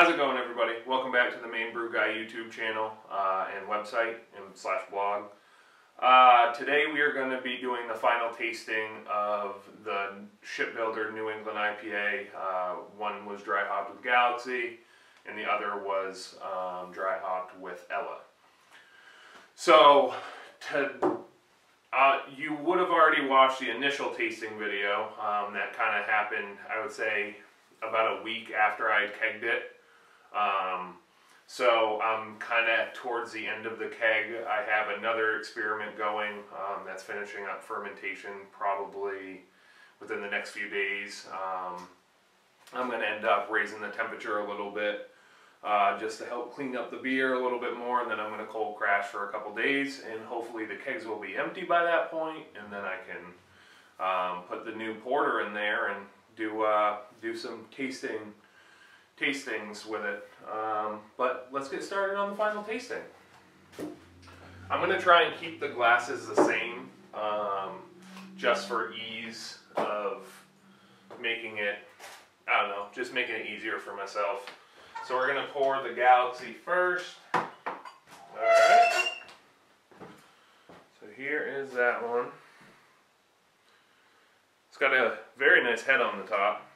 How's it going, everybody? Welcome back to the Maine Brew Guy YouTube channel uh, and website and slash blog. Uh, today we are going to be doing the final tasting of the Shipbuilder New England IPA. Uh, one was dry hopped with Galaxy, and the other was um, dry hopped with Ella. So, to, uh, you would have already watched the initial tasting video um, that kind of happened, I would say, about a week after I kegged it. Um, so I'm kind of towards the end of the keg. I have another experiment going um, that's finishing up fermentation probably within the next few days. Um, I'm going to end up raising the temperature a little bit uh, just to help clean up the beer a little bit more and then I'm going to cold crash for a couple days and hopefully the kegs will be empty by that point and then I can um, put the new porter in there and do uh, do some tasting tastings with it. Um, but let's get started on the final tasting. I'm going to try and keep the glasses the same um, just for ease of making it, I don't know, just making it easier for myself. So we're going to pour the Galaxy first. Alright. So here is that one. It's got a very nice head on the top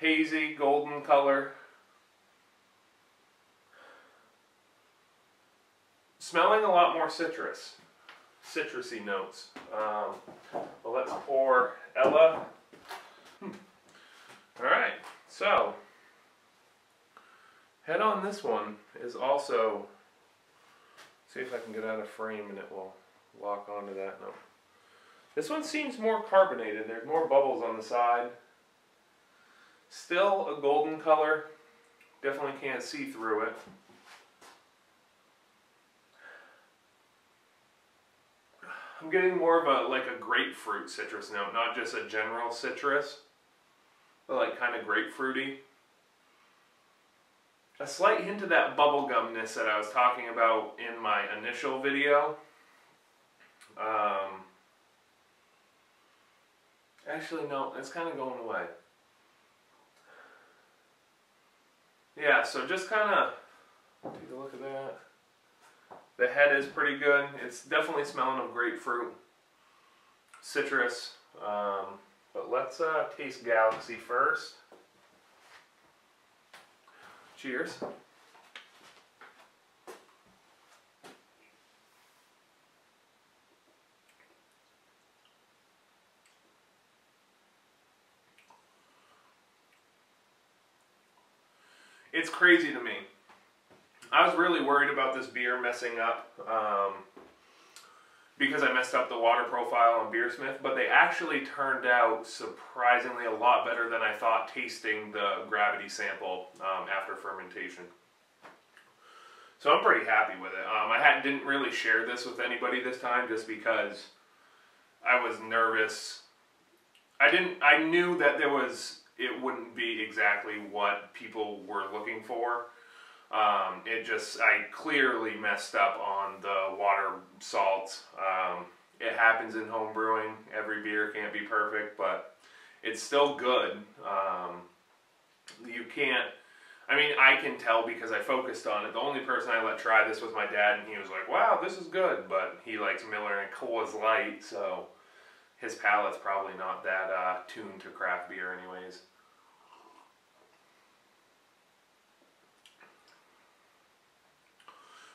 hazy golden color. Smelling a lot more citrus, citrusy notes. Um, well, let's pour Ella. Hmm. All right, so head on this one is also, see if I can get out of frame and it will lock onto that. No. This one seems more carbonated. There's more bubbles on the side. Still a golden color. Definitely can't see through it. I'm getting more of a like a grapefruit citrus note, not just a general citrus, but like kind of grapefruity. A slight hint of that bubblegumness that I was talking about in my initial video. Um, actually, no, it's kind of going away. Yeah, so just kind of take a look at that. The head is pretty good. It's definitely smelling of grapefruit, citrus. Um, but let's uh, taste Galaxy first. Cheers. It's crazy to me. I was really worried about this beer messing up um, because I messed up the water profile on Beersmith, but they actually turned out surprisingly a lot better than I thought tasting the gravity sample um, after fermentation. So I'm pretty happy with it. Um, I had, didn't really share this with anybody this time just because I was nervous. I didn't. I knew that there was it wouldn't be exactly what people were looking for. Um, it just, I clearly messed up on the water salt. Um, it happens in home brewing. Every beer can't be perfect, but it's still good. Um, you can't, I mean, I can tell because I focused on it. The only person I let try this was my dad, and he was like, wow, this is good, but he likes Miller and Coors Light, so his palate's probably not that uh, tuned to craft beer anyways.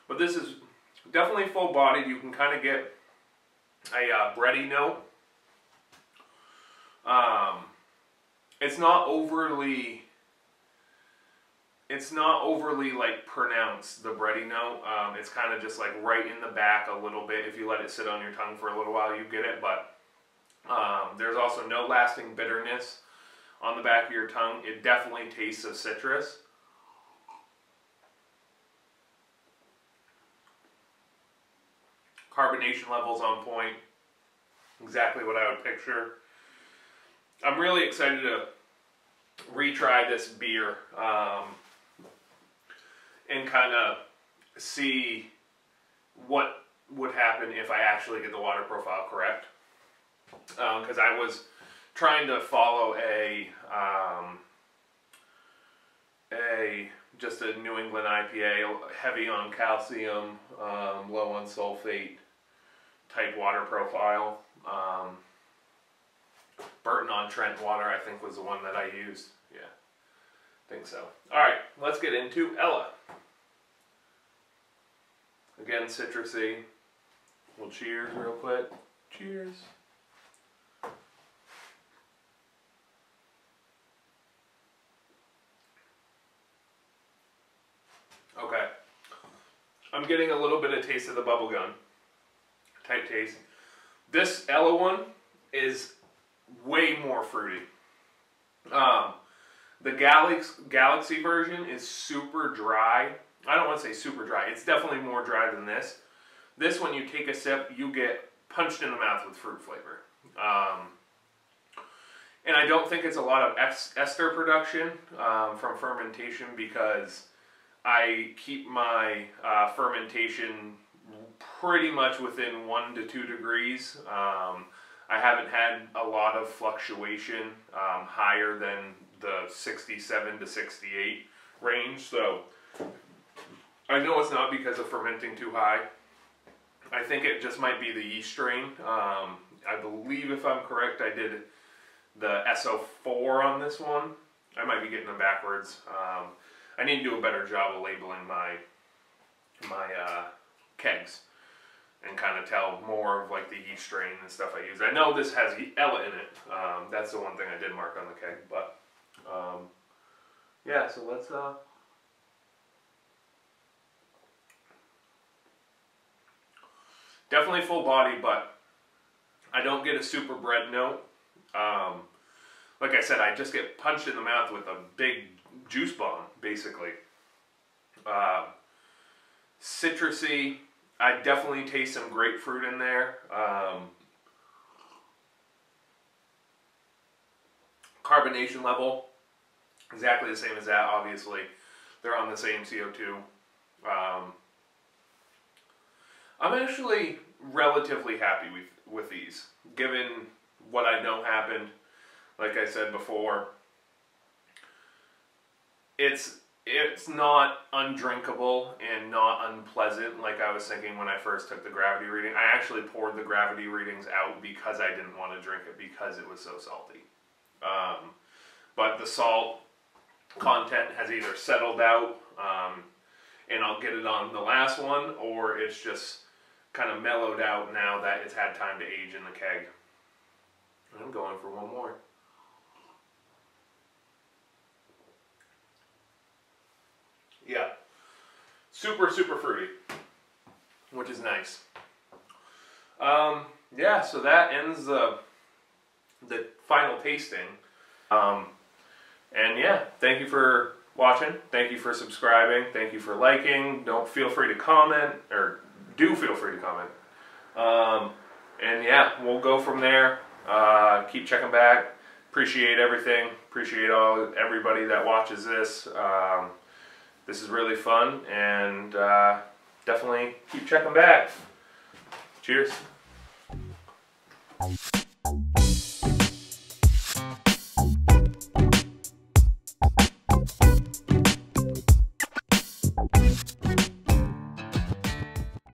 But this is definitely full bodied. You can kind of get a uh, bready note. Um, it's not overly it's not overly like pronounced the bready note. Um, it's kind of just like right in the back a little bit. If you let it sit on your tongue for a little while you get it. But um, there's also no lasting bitterness on the back of your tongue. It definitely tastes of citrus Carbonation levels on point. Exactly what I would picture. I'm really excited to retry this beer um, and kind of see what would happen if I actually get the water profile correct. Because um, I was trying to follow a um, a just a New England IPA, heavy on calcium, um, low on sulfate, type water profile. Um, Burton on Trent water, I think, was the one that I used. Yeah, I think so. All right, let's get into Ella. Again, citrusy. We'll cheers real quick. Cheers. Okay. I'm getting a little bit of taste of the bubblegum type taste. This Ella one is way more fruity. Um, the Galaxy, Galaxy version is super dry. I don't want to say super dry. It's definitely more dry than this. This, when you take a sip, you get punched in the mouth with fruit flavor. Um, and I don't think it's a lot of ester production um, from fermentation because I keep my uh, fermentation pretty much within one to two degrees. Um, I haven't had a lot of fluctuation um, higher than the 67 to 68 range, so I know it's not because of fermenting too high. I think it just might be the yeast strain. Um, I believe, if I'm correct, I did the SO4 on this one. I might be getting them backwards. Um, I need to do a better job of labeling my my uh, kegs and kind of tell more of like the yeast strain and stuff I use. I know this has Ella in it. Um, that's the one thing I did mark on the keg, but um, yeah. So let's uh, definitely full body, but I don't get a super bread note. Um, like I said, I just get punched in the mouth with a big juice bomb, basically. Uh, citrusy, I definitely taste some grapefruit in there. Um, carbonation level, exactly the same as that, obviously. They're on the same CO2. Um, I'm actually relatively happy with, with these, given what I know happened. Like I said before, it's it's not undrinkable and not unpleasant like I was thinking when I first took the gravity reading. I actually poured the gravity readings out because I didn't want to drink it because it was so salty. Um, but the salt content has either settled out um, and I'll get it on the last one or it's just kind of mellowed out now that it's had time to age in the keg. I'm going for one more. Yeah. Super, super fruity, which is nice. Um, yeah, so that ends the, the final tasting. Um, and yeah, thank you for watching. Thank you for subscribing. Thank you for liking. Don't feel free to comment, or do feel free to comment. Um, and yeah, we'll go from there. Uh, keep checking back. Appreciate everything. Appreciate all everybody that watches this. Um, this is really fun and uh, definitely keep checking back. Cheers.